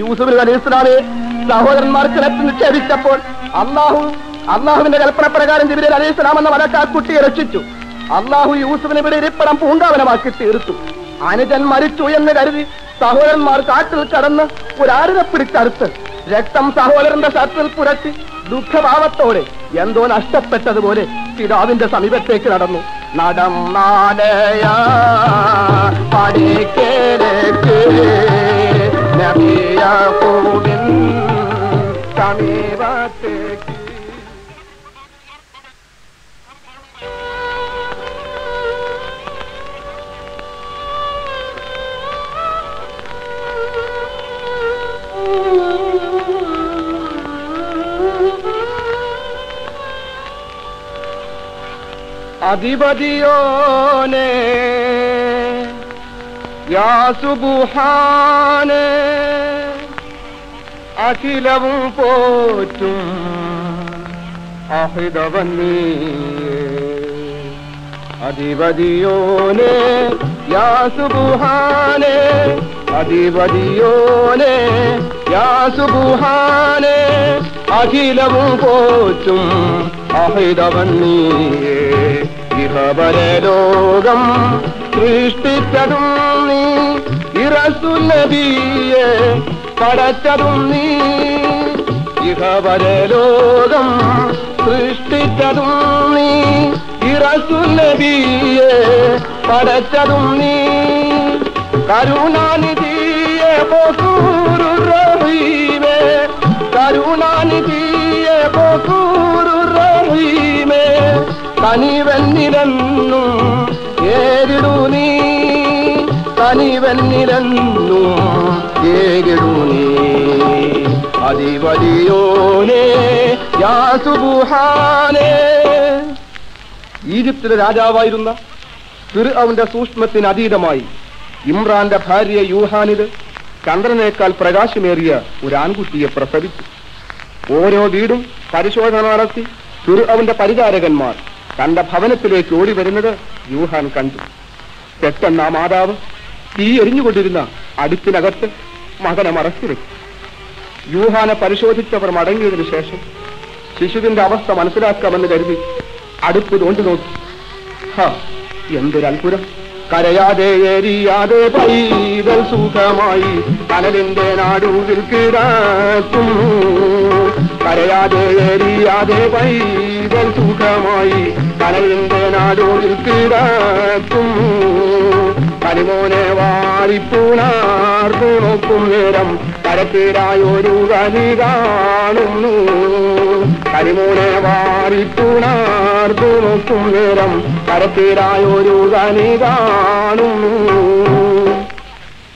യൂസുഫ് അലി ഇസ്ലാമെ സഹോദരന്മാർ കിണറ്റ് നിക്ഷേപിച്ചപ്പോൾ അള്ളാഹു അള്ളാഹുവിന്റെ കൽപ്പന പ്രകാരം ജിബിരൽ അലി ഇസ്ലാം എന്ന ആ കുട്ടിയെ രക്ഷിച്ചു. അള്ളാഹു യൂസുഫിനെ ഇവിടെ ഇരിപ്പടം പൂങ്കാവനമാക്കി തീർത്തു. അനുജൻ മരിച്ചു എന്ന് കരുതി സഹോദരന്മാർ കാട്ടിൽ കടന്ന് ഒരാരിനെ പിടിച്ചറുത്ത് രക്തം സഹോദരന്റെ ഷർട്ടിൽ പുരട്ടി ദുഃഖഭാവത്തോടെ എന്തോ നഷ്ടപ്പെട്ടതുപോലെ പിതാവിന്റെ സമീപത്തേക്ക് നടന്നു. നടന്നാലയ പടിക്കേലേക്ക് നബിയാക്കൂബിൻ സമീപത്തേക്ക് അധിപതിയോനെ യാസുബുഹാനെ അഖിലവും പോറ്റും അഹിതവൻ നീയേ അധിപതിയോനെ യാസുബുഹാനെ അധിപതിയോനെ യാസുബുഹാനെ അഖിലവും പോറ്റും അഹിതവൻ നീയേ ലോകം സൃഷ്ടിച്ചതും നീ ഇറസുനബിയെ പടച്ചതും നീ. ഇഹപരലോകം സൃഷ്ടിച്ചതും നീ ഇറസുനബിയെ പടച്ചതും നീ. കരുണാനിധിയെ പോസൂരു റഹീമേ കരുണാനിധിയെ പോസൂരു റഹീമേ തനിവെന്നിലെന്നും ഏകിടു നീ തനിവെന്നിലെന്നും ഏകിടു നീ. അതിവലിയോനേ യാസുബുഹാനേ. ഈജിപ്തിലെ രാജാവായിരുന്ന ഫിർ അവന്റെ സൂക്ഷ്മത്തിന് അതീതമായി ഇമ്രാന്റെ ഭാര്യ യൂഹാനിത് ചന്ദ്രനേക്കാൾ പ്രകാശമേറിയ ഒരു ആൺകുട്ടിയെ പ്രസവിച്ചു. ഓരോ വീടും പരിശോധന നടത്തി ഫിർ അവന്റെ പരിചാരകന്മാർ തന്റെ ഭവനത്തിലേക്ക് ഓടി വരുന്നത് യൂഹാൻ കണ്ടു. പെട്ടെന്ന് ആ മാതാവ് തീ എരിഞ്ഞുകൊണ്ടിരുന്ന അടുപ്പിനകത്ത് മകനെ മറച്ചു വെച്ചു. യൂഹാനെ പരിശോധിച്ചവർ മടങ്ങിയതിനു ശേഷം ശിശുവിന്റെ അവസ്ഥ മനസ്സിലാക്കാമെന്ന് കരുതി അടുപ്പ് തോണ്ടു നോക്കി. ഹ എന്തൊരത്ഭുതം. കരയാതെ എരിയാതെ പൈതൽ സുഖമായി കനലിന്റെ നാടുവിൽ കിടക്കും കരയാതെ എരിയാതെ പൈതൽ സുഖമായി കനലിന്റെ നാടുവിൽ കിടക്കും. കനിമോനെ വാരിപ്പൂണാർന്നു നോക്കും നേരം. കരത്തിരായൊരു കനി കാണുന്നു. കരിമോനെ വാരിപ്പൂണാർന്നു നോക്കും നേരം. കരത്തിരായൊരു കനി കാണുന്നു.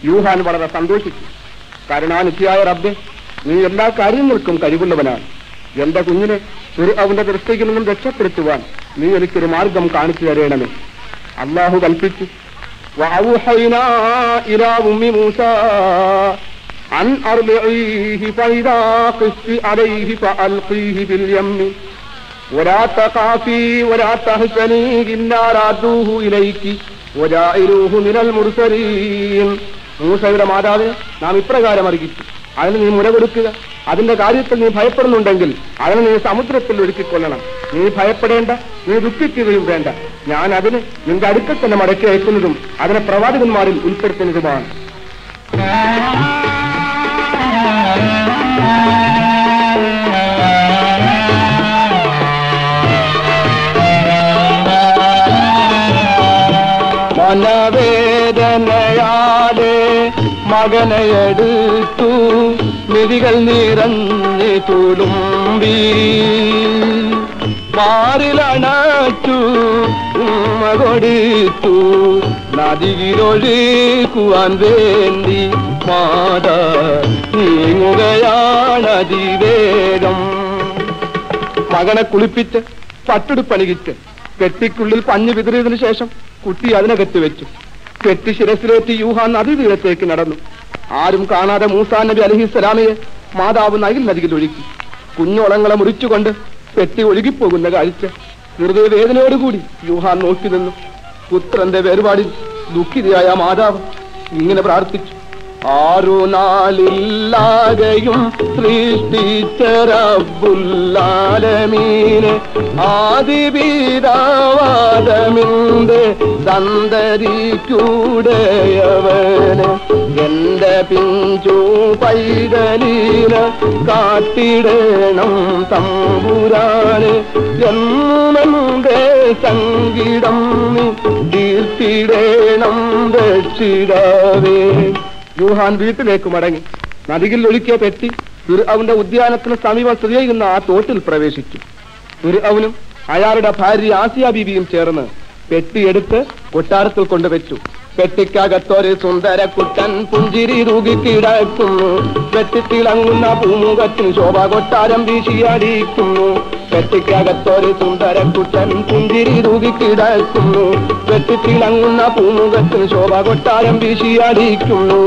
യൂഹാൻ വളരെ സന്തോഷിച്ചു. കരുണാനിധിയായ റബ്ബെ നീ എല്ലാ കാര്യങ്ങൾക്കും കഴിവുള്ളവനാണ് എന്റെ കുഞ്ഞിനെ ഒരു അവന്റെ ദൃഷ്ടിയിൽ നിന്നും രക്ഷപ്പെടുത്തുവാൻ നീ എനിക്കൊരു മാർഗം കാണിച്ചു തരേണമേ അള്ളാഹു കൽപ്പിച്ചു وأوحينا إلى أم موسى أن أرضعيه فإذا خفت عليه فألقيه في اليم ولا تخافي ولا تحزني إنا رادوه إليك وجاعلوه من المرسلين മൂസയുടെ മാതാവിനെ നാം ഇപ്രകാരം അറിയിച്ചു അതിന് നീ മുര കൊടുക്കുക. അതിന്റെ കാര്യത്തിൽ നീ ഭയപ്പെടുന്നുണ്ടെങ്കിൽ അതിനെ നീ സമുദ്രത്തിൽ ഒഴുക്കിക്കൊള്ളണം നീ ഭയപ്പെടേണ്ട നീ ദുഃഖിക്കുകയും വേണ്ട. ഞാൻ അതിന് നിന്റെ അടുക്കൽ തന്നെ മടക്കി അയക്കുന്നതും അതിനെ പ്രവാചകന്മാരിൽ ഉൾപ്പെടുത്തുന്നതുമാണ്. മനവേദനയാലെ മകനെയെടുത്തു മിതികൾ നിറഞ്ഞു തുളുമ്പി. മാറിലണച്ചു ഉമ്മ കൊടുത്തു നദിയിലൊഴുക്കുവാൻ വേണ്ടി മാത നീങ്ങുകയാണതിവേദം മകനെ കുളിപ്പിച്ച് പട്ടെടുപ്പണികിച്ച് കെട്ടിക്കുള്ളിൽ പഞ്ഞു വിതറിയതിനു ശേഷം കുട്ടി അതിനകത്ത് വെച്ചു. കെട്ടി ശിരസിലേറ്റി യൂഹാൻ നദീതീരത്തേക്ക് നടന്നു. ആരും കാണാതെ മൂസാ നബി അലഹിസ്സലാമയെ മാതാവ് നയിൽ നദിയിൽ ഒഴുക്കി. കുഞ്ഞോളങ്ങളെ മുറിച്ചുകൊണ്ട് പെട്ടി ഒഴുകിപ്പോകുന്ന കാഴ്ച ഹൃദയവേദനയോടുകൂടി യൂഹാൻ നോക്കി നിന്നു. പുത്രന്റെ വേർപാടിൽ ദുഃഖിതയായ മാതാവ് ഇങ്ങനെ പ്രാർത്ഥിച്ചു. ആറു നാളില്ലാകയും സൃഷ്ടിച്ച റബ്ബുല്ലാലമീന് ആദിപീതാവാദമിന്റെ സന്തരിക്കൂടെയവന് എന്റെ പിഞ്ചു പൈതലീന് കാട്ടിടണം തമ്പുരാന് എന്നുമെന്റെ സംഗീതം നീ തീർത്തിടണം രക്ഷിതാവേ യൂഹാൻ വീട്ടിലേക്ക് മടങ്ങി. നദിയിൽ ഒഴുക്കിയ പെട്ടി അവന്റെ ഉദ്യാനത്തിന് സമീപം സ്ഥിതി ചെയ്യുന്ന ആ തോട്ടിൽ പ്രവേശിച്ചു. അവനും അയാളുടെ ഭാര്യ ആസിയ ബീബിയും ചേർന്ന് പെട്ടിയെടുത്ത് കൊട്ടാരത്തിൽ കൊണ്ടുവച്ചു. പെട്ടിക്കകത്തൊരു സുന്ദര കുട്ടൻ പുഞ്ചിരി തൂകി കിടക്കുന്നു. വെട്ടിത്തിളങ്ങുന്ന പൂമുഖത്തിന് ശോഭ കൊട്ടാരം വീശിയടിക്കുന്നു. കെട്ടിക്കകത്തൊരു സുന്ദര കുട്ടൻ പുഞ്ചിരി തൂകി കിടക്കുന്നു. വെട്ടിത്തിളങ്ങുന്ന പൂമുഖത്തിന് ശോഭ കൊട്ടാരം വീശിയടിക്കുന്നു.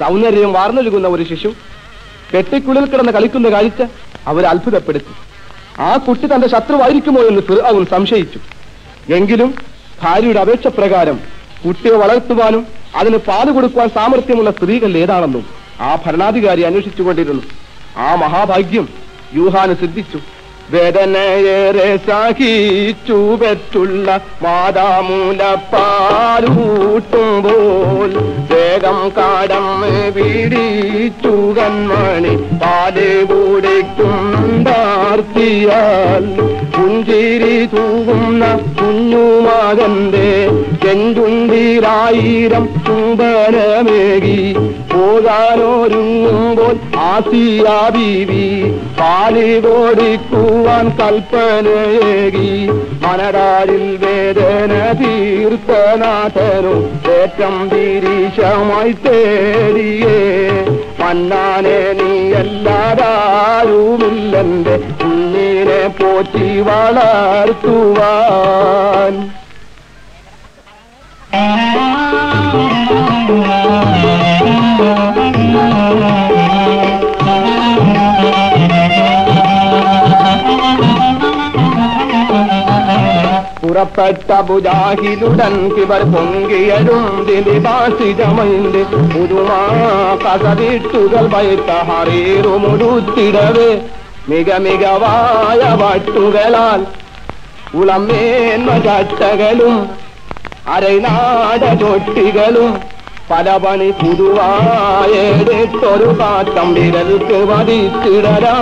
സൗന്ദര്യം വാർന്നൊഴുകുന്ന ഒരു ശിശു കെട്ടിക്കുള്ളിൽ കിടന്ന് കളിക്കുന്ന കാഴ്ച അവരെ അത്ഭുതപ്പെടുത്തി. ആ കുട്ടി തന്റെ ശത്രുവായിരിക്കുമോ എന്ന് അവൻ സംശയിച്ചു. എങ്കിലും ഭാര്യയുടെ അപേക്ഷ പ്രകാരം കുട്ടിയെ വളർത്തുവാനും അതിന് പാൽ കൊടുക്കുവാൻ സാമർഥ്യമുള്ള സ്ത്രീകൾ ഏതാണെന്നും ആ ഭരണാധികാരി അന്വേഷിച്ചുകൊണ്ടിരുന്നു ആ മഹാഭാഗ്യം യൂഹാന് സിദ്ധിച്ചു. വേദനയേറെ സഹിച്ചു പെറ്റുള്ള മാതാമൂലപ്പാലൂട്ടുമ്പോൾ വേഗം കാടം പിടിച്ചു കൺമണി പാൽ കുടിക്കുണ്ടാർത്തിയാൽ പുഞ്ചിരി തൂകുന്ന കുഞ്ഞുമകന്റെ ചെഞ്ചുണ്ടിരായിരം ചുംബനമേകി പോകാനൊരുങ്ങുമ്പോൾ ആസിയ ബീവി പാലി ഓടിക്കുവാൻ കൽപ്പനയേകി. മനടാരിൽ വേദന തീർത്ഥനാഥനും ഏറ്റം തിരീശമായി തേടിയേ. മന്നാനെ നീ എല്ലാതാരുമില്ലെന്റെ കുഞ്ഞിനെ പോറ്റി വളർത്തുവാൻ. புறப்பட்ட புஜாகிலுடன் இவர் பொங்கியழுந்திலி வாசிதமைந்து புதுமா கசவிட்டுகள் வைத்த ஹரேரு முடுத்திடவே மிக மிக வாய வட்டுகளால் உளமேன்ம சட்டகளும் അരനാട ചൊട്ടികളും പല പണി പുതുവായെടുത്തൊരു കാറ്റം വിരൽക്ക് വധിച്ചിടരായി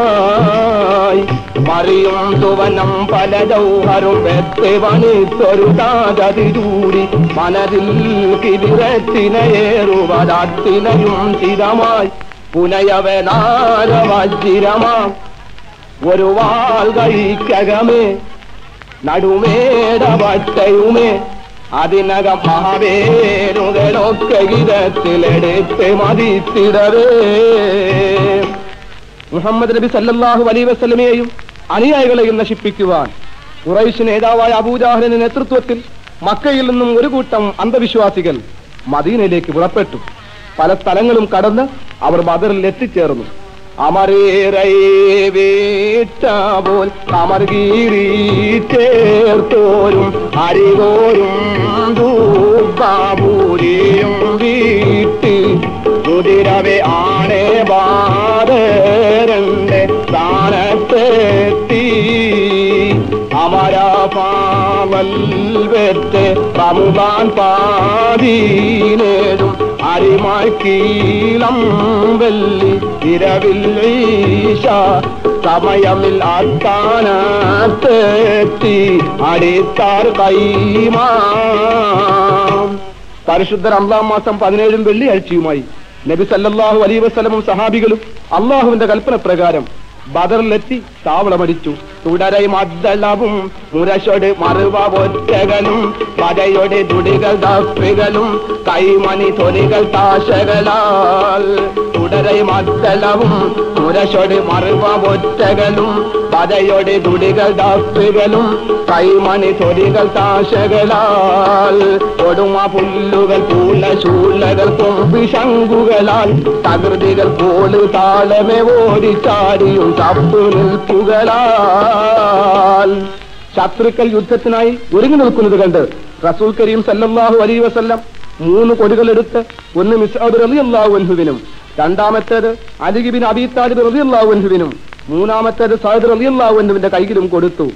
മറിയും സുവനം പല ജൗഹരും വെത്ത് പണിത്തൊരു താതതിരൂടി മനതിൽ കിരിരത്തിനയേറുവതാത്തിനയും ചിരമായി പുനയവനാര വജ്രമാം ഒരു വാൾ കഴിക്കകമേ നടുമേട വട്ടയുമേ അതിനകം മഹാവേരുകളൊക്കെ ഗിതത്തിലെടുത്ത് മതിത്തിടവേ മുഹമ്മദ് നബി സല്ലാഹു അലൈഹി വസല്ലമയെയും അനുയായികളെയും നശിപ്പിക്കുവാൻ കുറൈശ് നേതാവായ അബൂജാഹലിന്റെ നേതൃത്വത്തിൽ മക്കയിൽ നിന്നും ഒരു കൂട്ടം അന്ധവിശ്വാസികൾ മദീനയിലേക്ക് പുറപ്പെട്ടു. പല സ്ഥലങ്ങളും കടന്ന് അവർ ബദറിൽ എത്തിച്ചേർന്നു. அமரேரை வீட்டாபோல் அமர்கீரி தேர்த்தோரும் அறிவோரும் தூப்பாபூரியும் வீட்டு குதிரவே ஆனே பாதரண்ட தானத்தீ அமராபாமல் வெத்து பமுபான் பாதீனேதும் അരിമാക്കീളം വെല്ലി ഇരവിൽ ഈശ സമയമിൽ അത്താനത്തെത്തി അടിത്താർ കൈമാ പരിശുദ്ധ രണ്ടാം മാസം പതിനേഴും വെള്ളിയാഴ്ചയുമായി നബി സല്ലല്ലാഹു അലൈഹി വസല്ലമും സഹാബികളും അള്ളാഹുവിന്റെ കൽപ്പന പ്രകാരം ബദറിലെത്തി താവളമടിച്ചു. തുടരെ മദ്ദളവും മുരശോട് മറുവ ഒറ്റകളും പടയുടെ തുടികൾ ദഫ്റുകളും കൈമണി തൊലികൾ താശകളാൽ. തുടരെ മത്തലവും മുരശൊട് മറുവ ഒറ്റകളും പതയൊടി തുടികൾ ദാസുകളും കൈമണി തൊടികൾ താശകളാൽ കൊടുമ പുല്ലുകൾ പൂല ശൂലകൾ കൊമ്പി ശങ്കുകളാൽ തകൃതികൾ പോൽ താളമേ ഓടിച്ചാടിയും തപ്പു നിൽക്കുകളാൽ ശത്രുക്കൾ യുദ്ധത്തിനായി ഒരുങ്ങി നിൽക്കുന്നത് കണ്ട് റസൂൽ കരീം സല്ലാഹു അലൈഹി വസല്ലം മൂന്ന് കൊടികളെടുത്ത് ഒന്ന് മിസ്അബ് റലിയല്ലാഹുവിനും രണ്ടാമത്തേത് അലിഗിബിൻ അബി താലിബ് റലിയല്ലാഹുവിനും മൂന്നാമത്തേത് സഹദ് റലിയല്ലാഹുവിന്റെ കൈകിലും കൊടുത്തു.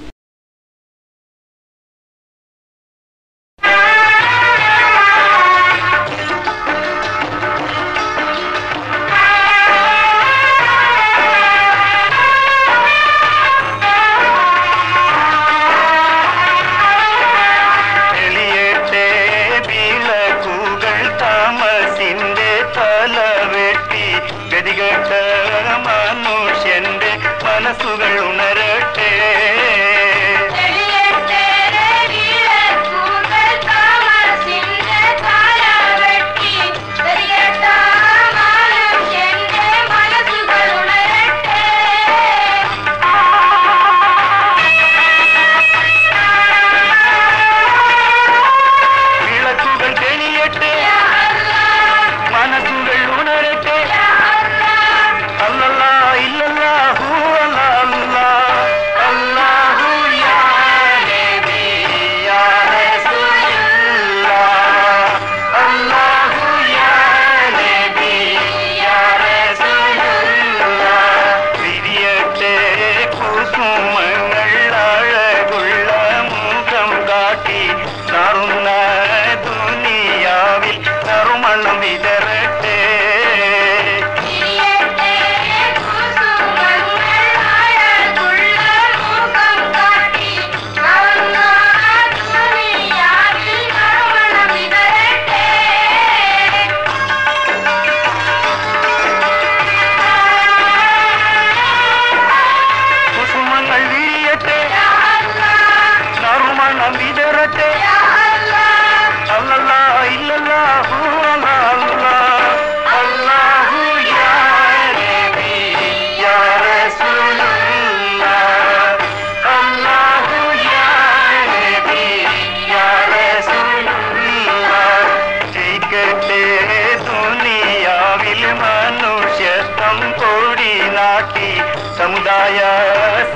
समुदाय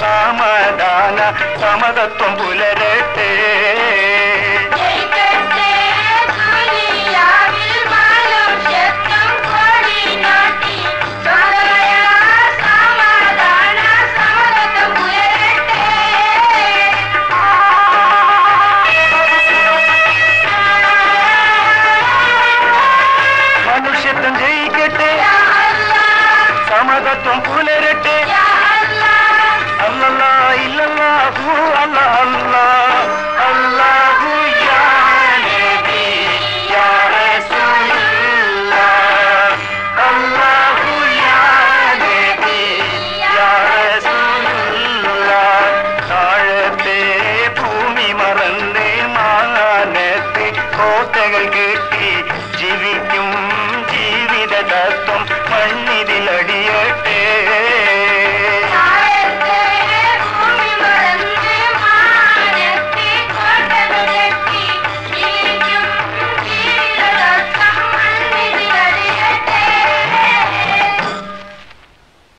समदान समदत्व बुलरते